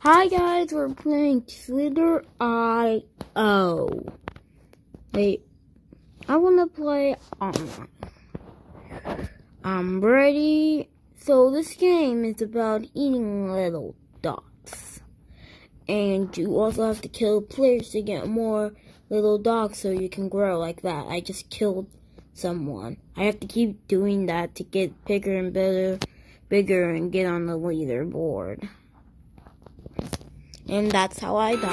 Hi guys, we're playing Slither I.O. Wait, I wanna play online. I'm ready. So this game is about eating little dogs. And you also have to kill players to get more little dogs so you can grow like that. I just killed someone. I have to keep doing that to get bigger and better, bigger and get on the leaderboard. And that's how I die.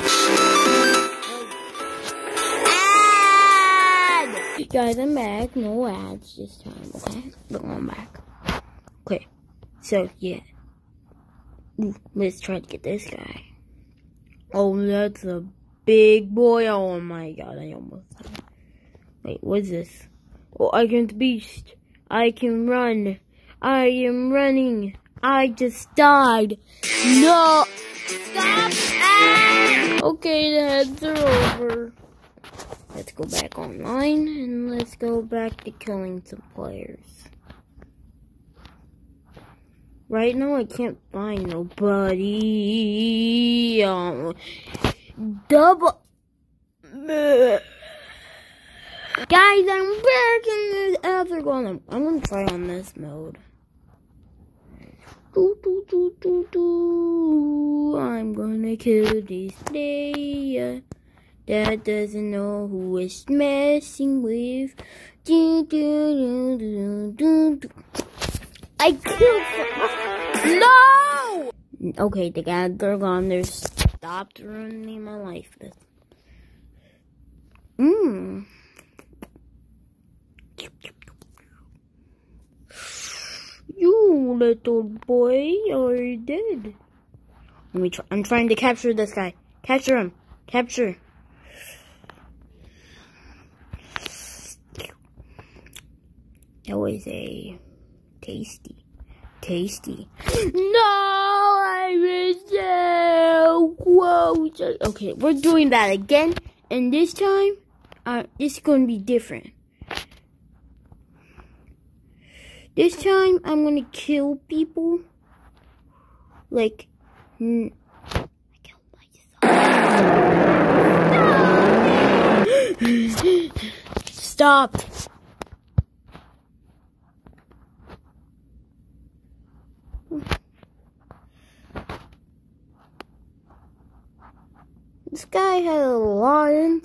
Ad! Guys, I'm back. No ads this time, okay? But I'm back. Okay. So, yeah. Let's try to get this guy. Oh, that's a big boy. Oh my god, I almost died. Wait, what's this? Oh, I can beast. I can run. I am running. I just died. No! Stop! Ah! Okay, the heads are over. Let's go back online and let's go back to killing some players. Right now, I can't find nobody. Um, double. Guys, I'm back in this other one. I'm, I'm gonna try on this mode. Do, do, do, do, do. I'm gonna kill this player that doesn't know who is messing with. I killed. No! Okay, the guys are gone. They're stopped ruining my life. Mmm. You little boy, are dead? Let me try. I'm trying to capture this guy. Capture him. Capture. That was a tasty, tasty. No, I was so close. Okay, we're doing that again, and this time, uh, it's gonna be different. This time, I'm gonna kill people. Like, mm. Stop! This guy had a lion.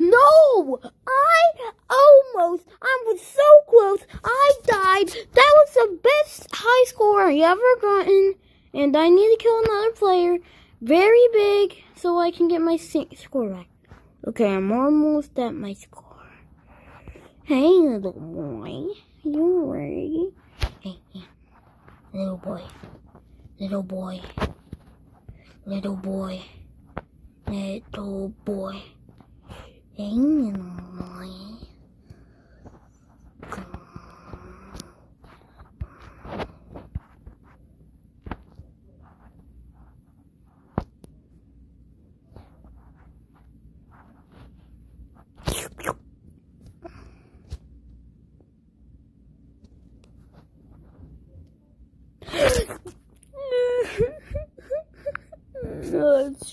No! I almost, I was so close. I died. That was the best high score I ever gotten. And I need to kill another player. Very big. So I can get my score back. Okay, I'm almost at my score. Hey, little boy. You ready? Hey, hey. Little boy. Little boy. Little boy. Little boy. Hey, little boy.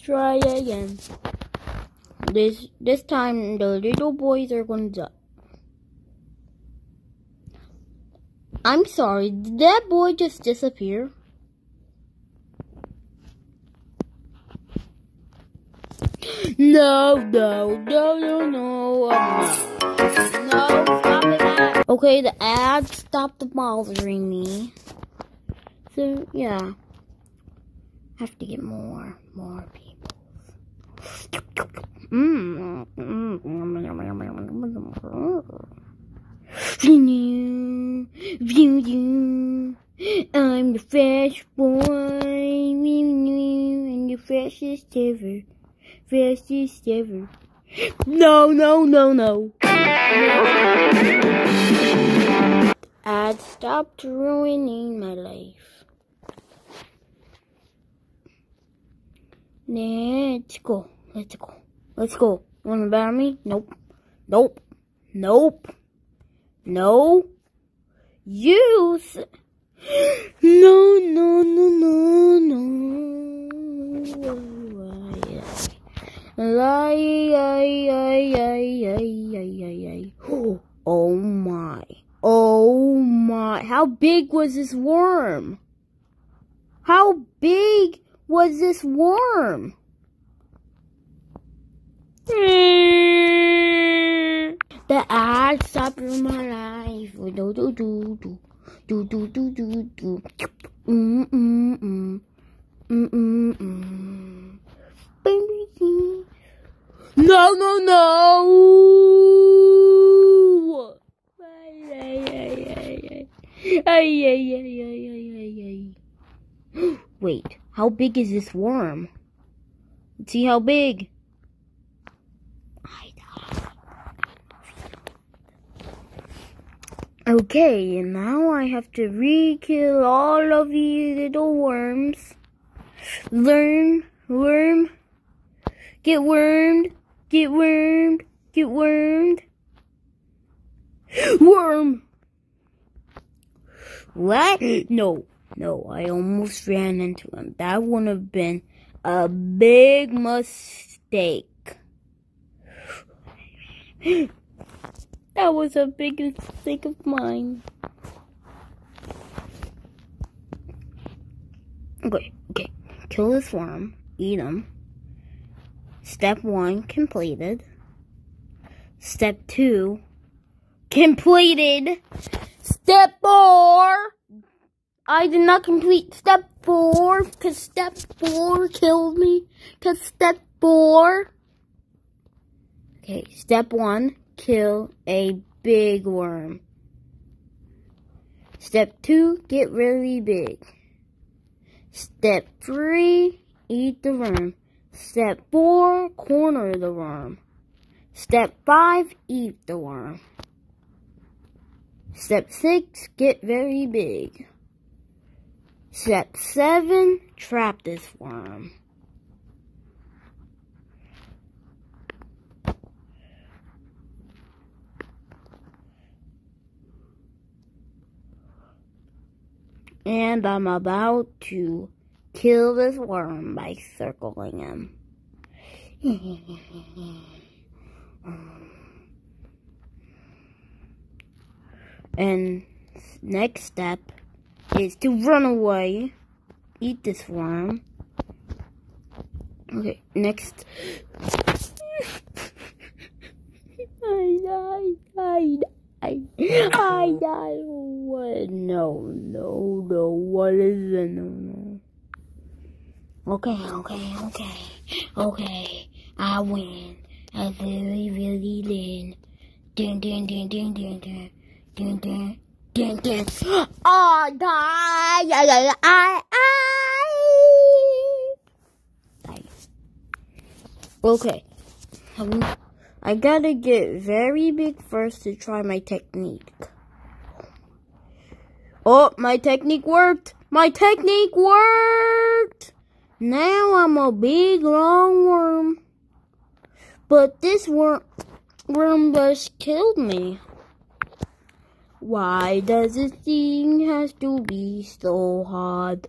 Try again. This this time the little boys are gonna die. I'm sorry, did that boy just disappear? No, no, no, no, no, no. No. Okay, the ad stopped bothering me. So, yeah. I have to get more, more people. Mmm. I'm the fresh boy, and the freshest ever, freshest ever. No, no, no, no. Ad stopped ruining my life. Let's go. Let's go. Let's go. You Wanna battle me? Nope. Nope. Nope. No. You. No, no, no, no, no. Oh my. Oh my. How big was this worm? Was this worm? The ad stopped in my life. Do do do do do do do do do. Mm mm how big is this worm? Let's see how big. Okay, and now I have to re-kill all of these little worms. Learn, worm, get wormed, get wormed, get wormed. Worm! What? No, no, I almost ran into him. That would have been a big mistake. That was a big mistake of mine. Okay, okay. Kill this worm. Eat him. Step one completed. Step two completed. Step four. I did not complete step four because step four killed me. Because step four. Okay, step one kill a big worm. Step two, get really big. Step three, eat the worm. Step four, corner the worm. Step five, eat the worm. Step six, get very big. Step seven, trap this worm. And I'm about to kill this worm by circling him. and next step is to run away. Eat this worm. Okay, next. I died, I died. I, I, what? No, no, no. What is it? No, no. Okay, okay, okay, okay. I win. I really, really win. Dun, dun, dun, dun, dun, dun, dun, dun, dun, dun. Oh, die! I, I, I, Okay. Um, I gotta get very big first to try my technique. Oh, my technique worked! My technique worked! Now I'm a big long worm. But this worm, worm just killed me. Why does this thing has to be so hard?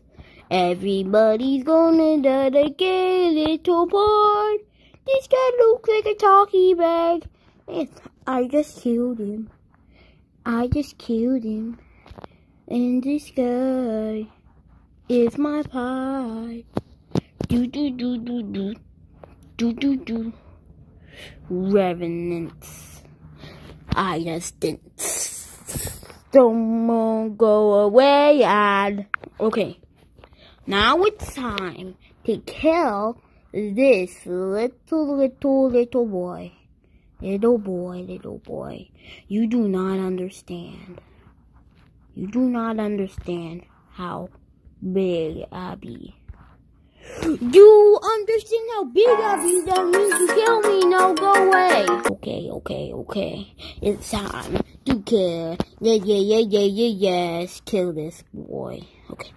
Everybody's gonna dedicate a little part. This guy looks like a talkie bag. I just killed him. I just killed him. And this guy is my pie. Do do do do do. Do do do. Revenants. I just didn't. Don't go away, ad. Okay. Now it's time to kill this little, little, little boy. Little boy, little boy. You do not understand. You do not understand how big I be. You understand how big be? That means you kill me. No, go away. Okay, okay, okay. It's time to kill. Yeah, yeah, yeah, yeah, yeah, yes. Kill this boy. Okay.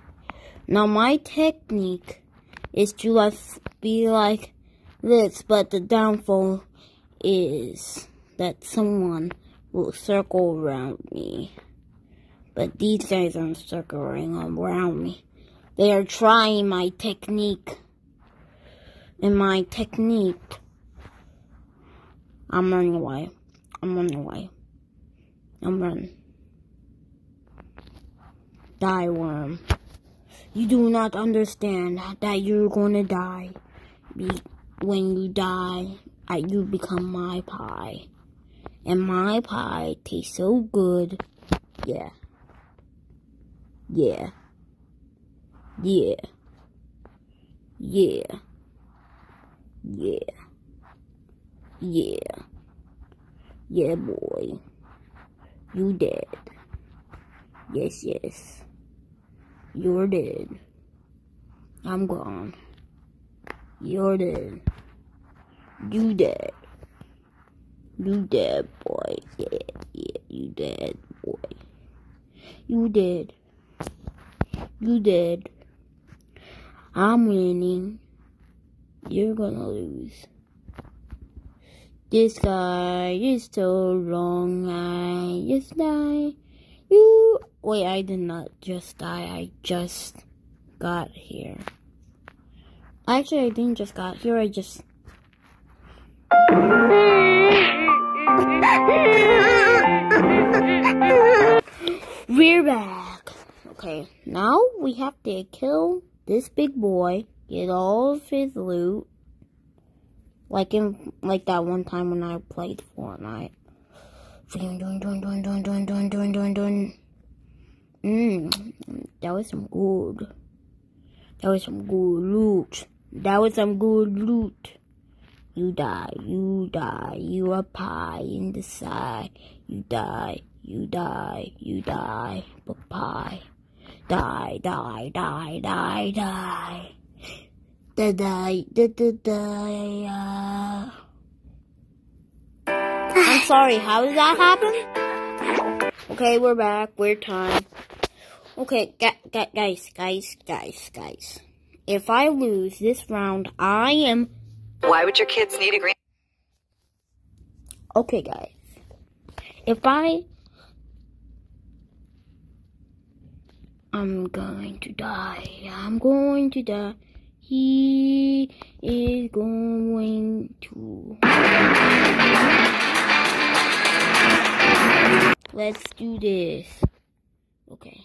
Now my technique is to be like this, but the downfall is that someone will circle around me. But these guys aren't circling around me. They are trying my technique. in my technique. I'm running away. I'm running away. I'm running. Die, worm. You do not understand that you're to die. When you die, you become my pie. And my pie tastes so good. Yeah. Yeah. Yeah. Yeah. Yeah. Yeah. Yeah, boy. You dead. Yes, yes. You're dead. I'm gone. You're dead. You dead. You dead, boy. Yeah, yeah, you dead, boy. You dead. You dead. I'm winning. You're gonna lose. This guy is so wrong, I just die. You. Wait, I did not just die. I just got here. Actually, I didn't just got here. I just. We're back. Okay, now we have to kill this big boy, get all of his loot. Like in like that one time when I played Fortnite. Mmm, that was some good. That was some good loot. That was some good loot. You die, you die, you are pie in the side. You die, you die, you die, but pie. Die, die, die, die, die. Da da da die. Uh... I'm sorry, how did that happen? Okay, we're back. We're time. Okay, guys, guys, guys, guys. If I lose this round, I am why would your kids need a green? Okay, guys. If I... I'm going to die. I'm going to die. He is going to... Let's do this. Okay.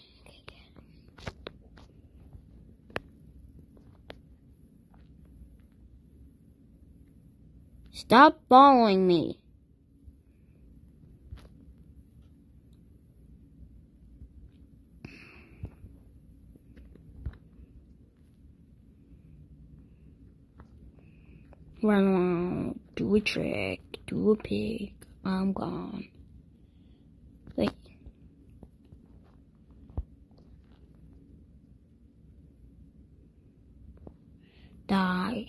Stop following me. Run around, do a trick, do a pig, I'm gone. Wait. Die.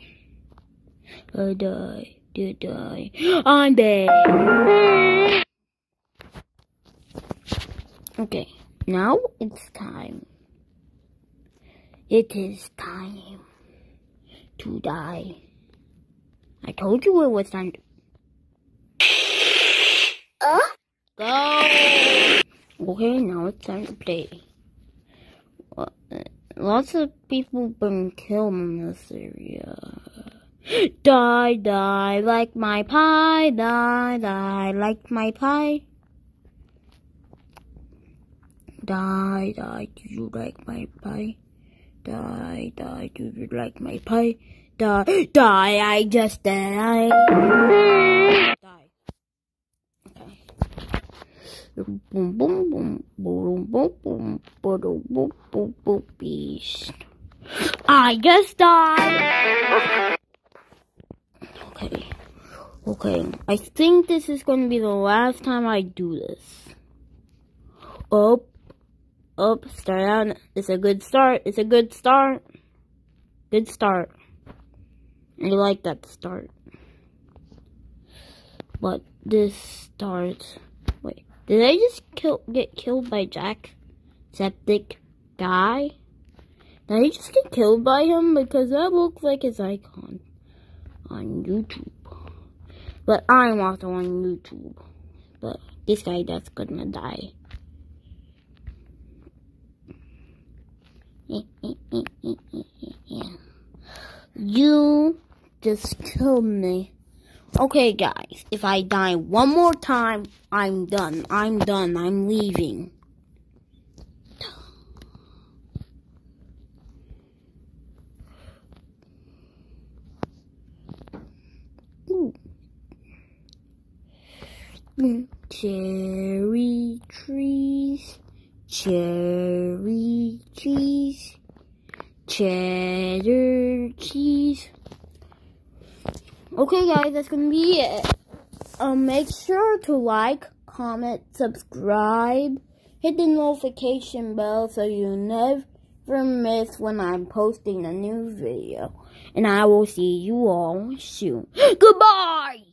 I die to die. I'm dead. Okay, now it's time. It is time to die. I told you it was time to... Uh? Go! Okay, now it's time to play. Lots of people been killed in this area. Die, die, like my pie, die, die, like my pie. Die, die, do you like my pie? Die, die, do you like my pie? Die, die, I just died. Die. Okay. Boom, boom, boom, boom, boom, boom, boom, boom, boom, boom, beast. I just died. Okay. Okay. I think this is going to be the last time I do this. Up. Up. Start out. It's a good start. It's a good start. Good start. I like that start. But this starts... Wait. Did I just kill, get killed by Jack? Septic guy? Did I just get killed by him? Because that looks like his icon on YouTube. But I'm also on YouTube. But this guy that's gonna die. You just kill me. Okay, guys, if I die one more time, I'm done. I'm done. I'm leaving. Mm, Cherry trees, cherry cheese, cheddar cheese. Okay, guys, that's gonna be it. Um, make sure to like, comment, subscribe, hit the notification bell so you never miss when I'm posting a new video. And I will see you all soon. Goodbye!